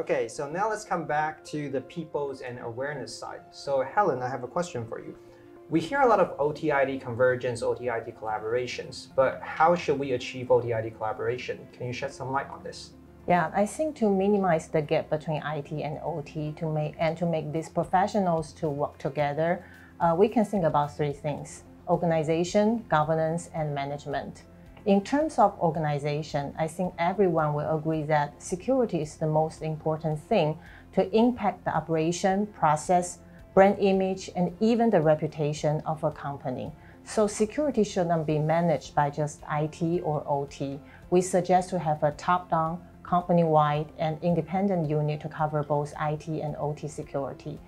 Okay, so now let's come back to the people's and awareness side. So Helen, I have a question for you. We hear a lot of OT-IT convergence, OT-IT collaborations, but how should we achieve OT-IT collaboration? Can you shed some light on this? Yeah, I think to minimize the gap between IT and OT to make and to make these professionals to work together, uh, we can think about three things: organization, governance, and management. In terms of organization, I think everyone will agree that security is the most important thing to impact the operation, process, brand image, and even the reputation of a company. So security should not be managed by just IT or OT. We suggest to have a top-down, company-wide, and independent unit to cover both IT and OT security.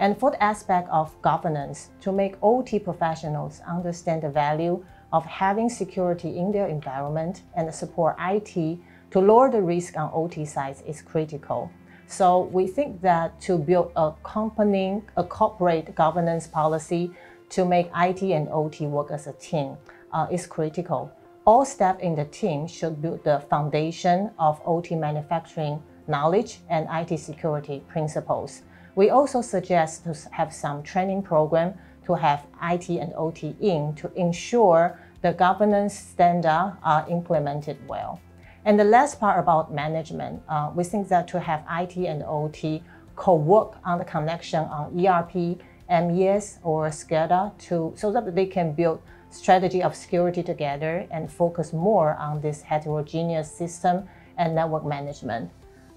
And for the aspect of governance, to make OT professionals understand the value of having security in their environment and support IT to lower the risk on OT sites is critical. So we think that to build a company, a corporate governance policy to make IT and OT work as a team uh, is critical. All staff in the team should build the foundation of OT manufacturing knowledge and IT security principles. We also suggest to have some training program to have IT and OT in to ensure the governance standard are implemented well. And the last part about management, uh, we think that to have IT and OT co-work on the connection on ERP, MES, or SCADA to, so that they can build strategy of security together and focus more on this heterogeneous system and network management.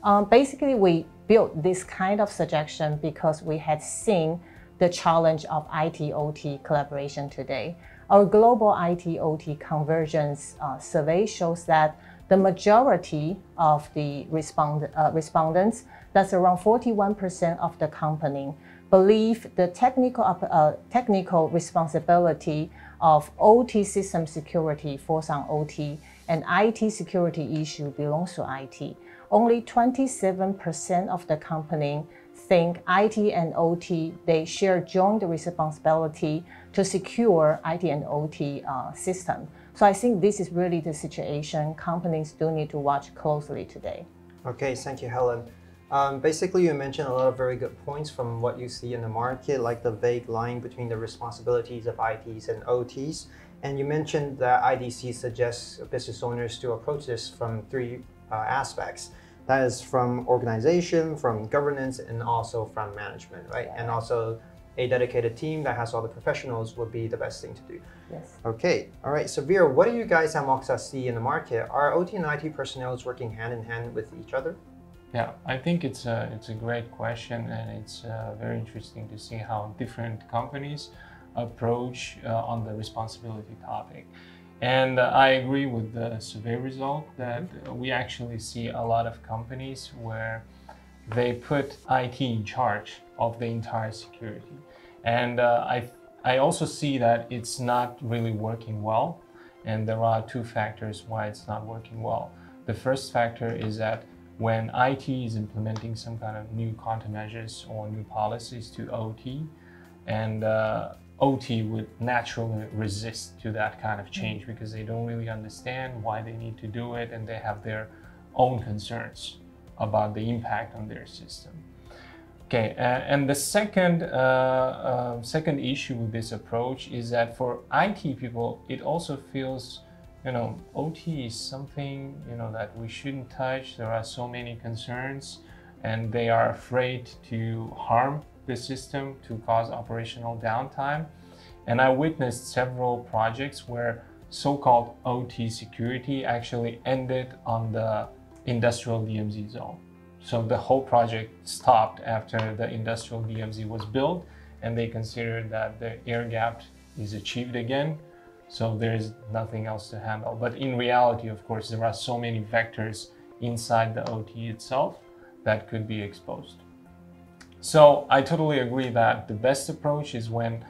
Um, basically, we built this kind of suggestion because we had seen the challenge of IT-OT collaboration today. Our global IT-OT convergence uh, survey shows that the majority of the respond, uh, respondents, that's around 41% of the company, believe the technical, uh, technical responsibility of OT system security falls on OT and IT security issue belongs to IT. Only 27% of the company think IT and OT, they share joint responsibility to secure IT and OT uh, system. So I think this is really the situation companies do need to watch closely today. Okay, thank you, Helen. Um, basically, you mentioned a lot of very good points from what you see in the market, like the vague line between the responsibilities of ITs and OTs. And you mentioned that IDC suggests business owners to approach this from three uh, aspects. That is from organization, from governance, and also from management, right? Yeah. And also a dedicated team that has all the professionals would be the best thing to do. Yes. Okay. All right. So Vera, what do you guys at Moxa see in the market? Are OT and IT personnel working hand in hand with each other? Yeah, I think it's a, it's a great question and it's uh, very interesting to see how different companies approach uh, on the responsibility topic. And uh, I agree with the survey result that we actually see a lot of companies where they put IT in charge of the entire security. And uh, I, I also see that it's not really working well. And there are two factors why it's not working well. The first factor is that when IT is implementing some kind of new countermeasures or new policies to OT, and uh, OT would naturally resist to that kind of change because they don't really understand why they need to do it and they have their own concerns about the impact on their system. Okay, uh, and the second, uh, uh, second issue with this approach is that for IT people, it also feels you know, OT is something, you know, that we shouldn't touch. There are so many concerns and they are afraid to harm the system to cause operational downtime. And I witnessed several projects where so-called OT security actually ended on the industrial DMZ zone. So the whole project stopped after the industrial DMZ was built and they considered that the air gap is achieved again so there's nothing else to handle. But in reality, of course, there are so many vectors inside the OT itself that could be exposed. So I totally agree that the best approach is when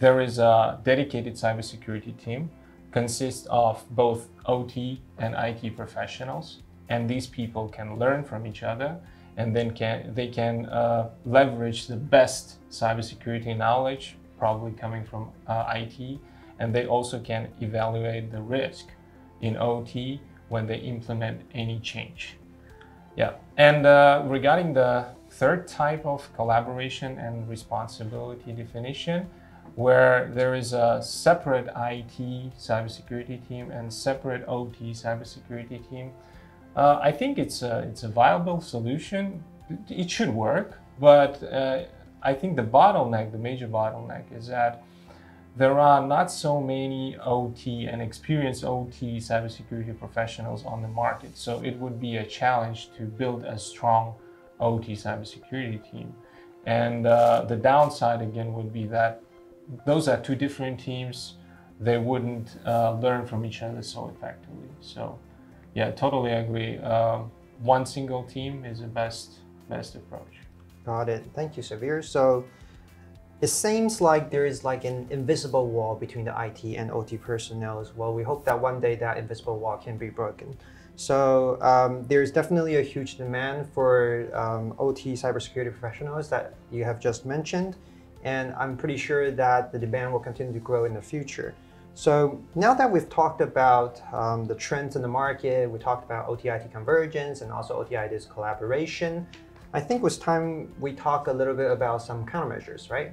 there is a dedicated cybersecurity team consists of both OT and IT professionals, and these people can learn from each other, and then can they can uh, leverage the best cybersecurity knowledge, probably coming from uh, IT, and they also can evaluate the risk in OT when they implement any change. Yeah, and uh, regarding the third type of collaboration and responsibility definition, where there is a separate IT cybersecurity team and separate OT cybersecurity team, uh, I think it's a, it's a viable solution. It should work, but uh, I think the bottleneck, the major bottleneck, is that there are not so many OT and experienced OT cybersecurity professionals on the market. So it would be a challenge to build a strong OT cybersecurity team. And uh, the downside again would be that those are two different teams. They wouldn't uh, learn from each other so effectively. So, yeah, totally agree. Um, one single team is the best best approach. Got it. Thank you, Sever. So it seems like there is like an invisible wall between the IT and OT personnel as well. We hope that one day that invisible wall can be broken. So um, there's definitely a huge demand for um, OT cybersecurity professionals that you have just mentioned, and I'm pretty sure that the demand will continue to grow in the future. So now that we've talked about um, the trends in the market, we talked about OT-IT convergence and also OT-IT's collaboration, I think it's time we talk a little bit about some countermeasures, right?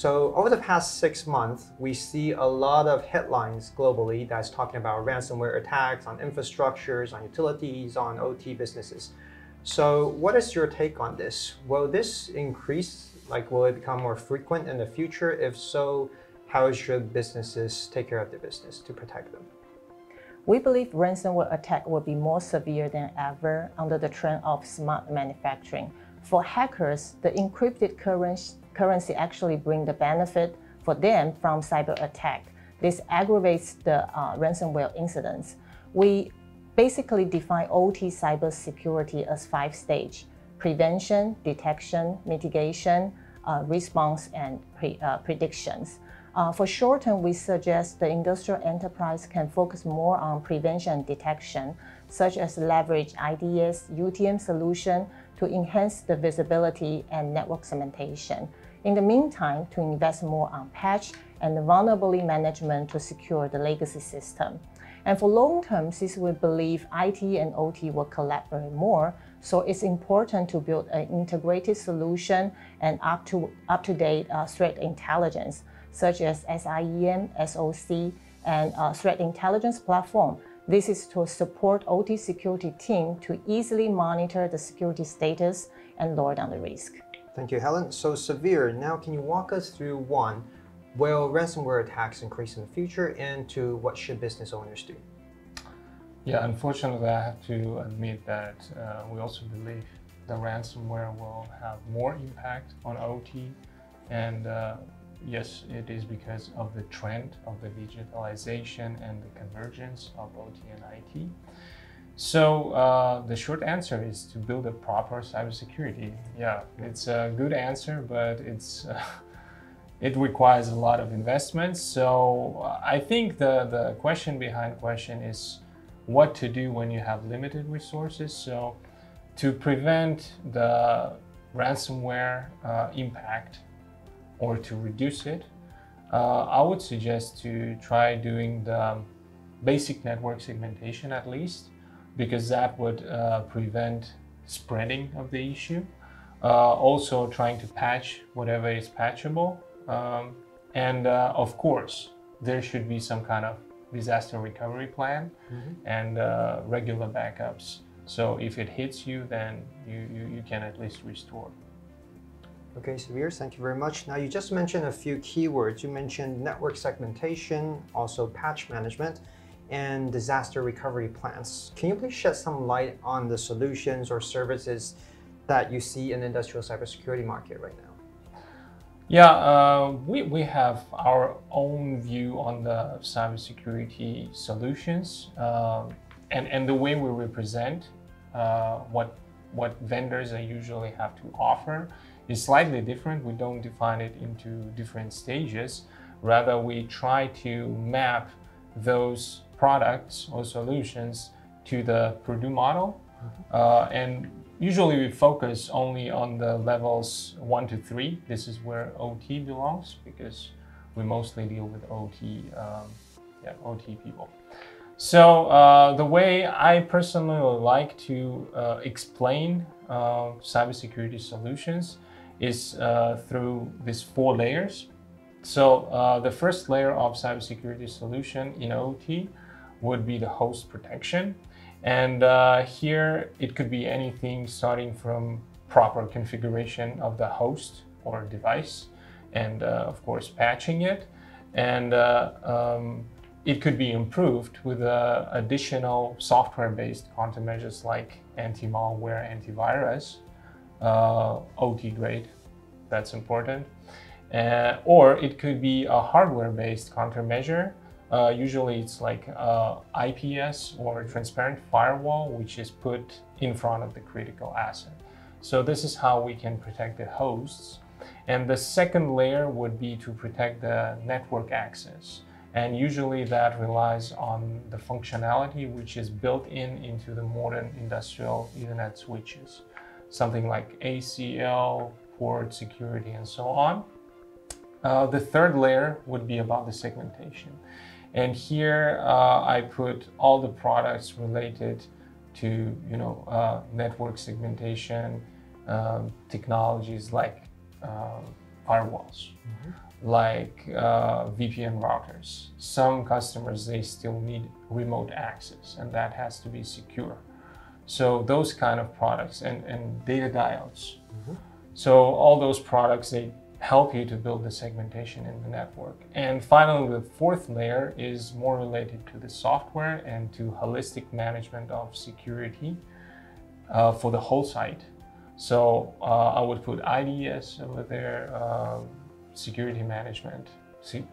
So over the past six months, we see a lot of headlines globally that's talking about ransomware attacks on infrastructures, on utilities, on OT businesses. So what is your take on this? Will this increase, like will it become more frequent in the future? If so, how should businesses take care of their business to protect them? We believe ransomware attack will be more severe than ever under the trend of smart manufacturing. For hackers, the encrypted currency actually bring the benefit for them from cyber attack. This aggravates the uh, ransomware incidents. We basically define OT cybersecurity as five stage: prevention, detection, mitigation, uh, response, and pre, uh, predictions. Uh, for short term, we suggest the industrial enterprise can focus more on prevention and detection, such as leverage IDS, UTM solution to enhance the visibility and network segmentation. In the meantime, to invest more on patch and vulnerability management to secure the legacy system. And for long term, since we believe IT and OT will collaborate more, so it's important to build an integrated solution and up to up to date uh, threat intelligence, such as SIEM, SOC, and uh, threat intelligence platform. This is to support OT security team to easily monitor the security status and lower down the risk. Thank you, Helen. So Sever, now can you walk us through one, will ransomware attacks increase in the future and to what should business owners do? Yeah, unfortunately, I have to admit that uh, we also believe the ransomware will have more impact on OT. And uh, yes, it is because of the trend of the digitalization and the convergence of OT and IT. So uh, the short answer is to build a proper cybersecurity. Yeah, it's a good answer, but it's uh, it requires a lot of investment. So uh, I think the the question behind question is what to do when you have limited resources. So to prevent the ransomware uh, impact or to reduce it, uh, I would suggest to try doing the basic network segmentation at least because that would uh, prevent spreading of the issue. Uh, also trying to patch whatever is patchable. Um, and uh, of course, there should be some kind of disaster recovery plan mm-hmm. and uh, regular backups. So if it hits you, then you, you, you can at least restore. Okay, Sever, thank you very much. Now, you just mentioned a few keywords. You mentioned network segmentation, also patch management and disaster recovery plans. Can you please shed some light on the solutions or services that you see in the industrial cybersecurity market right now? Yeah, uh, we, we have our own view on the cybersecurity solutions uh, and, and the way we represent uh, what, what vendors I usually have to offer is slightly different. We don't define it into different stages. Rather, we try to map those products or solutions to the Purdue model. Mm-hmm. Uh, and usually we focus only on the levels one to three. This is where OT belongs because we mostly deal with OT, um, yeah, OT people. So uh, the way I personally like to uh, explain uh, cybersecurity solutions is uh, through these four layers. So uh, the first layer of cybersecurity solution in OT would be the host protection. And uh, here it could be anything starting from proper configuration of the host or device and of course patching it. And um, it could be improved with uh, additional software-based countermeasures like anti-malware, antivirus, uh, OT grade, that's important. Uh, or it could be a hardware-based countermeasure. Uh, usually it's like uh, IPS or transparent firewall, which is put in front of the critical asset. So this is how we can protect the hosts. And the second layer would be to protect the network access. And usually that relies on the functionality which is built in into the modern industrial Ethernet switches, something like ACL, port security, and so on. Uh, the third layer would be about the segmentation. And here uh, I put all the products related to you know uh, network segmentation um, technologies like um, firewalls. Mm -hmm like uh, VPN routers. Some customers, they still need remote access and that has to be secure. So those kind of products and, and data diodes. Mm -hmm. So all those products, they help you to build the segmentation in the network. And finally, the fourth layer is more related to the software and to holistic management of security uh, for the whole site. So uh, I would put IDS over there, um, security management,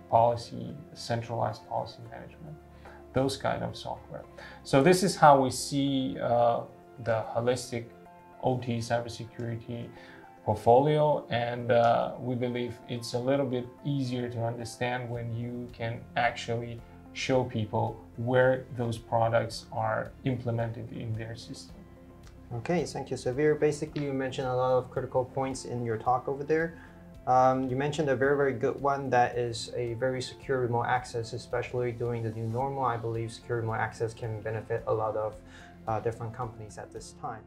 policy, centralized policy management, those kind of software. So this is how we see uh, the holistic OT cybersecurity portfolio and uh, we believe it's a little bit easier to understand when you can actually show people where those products are implemented in their system. Okay, thank you, Sever. Basically, you mentioned a lot of critical points in your talk over there. Um, you mentioned a very, very good one that is a very secure remote access, especially during the new normal. I believe secure remote access can benefit a lot of uh, different companies at this time.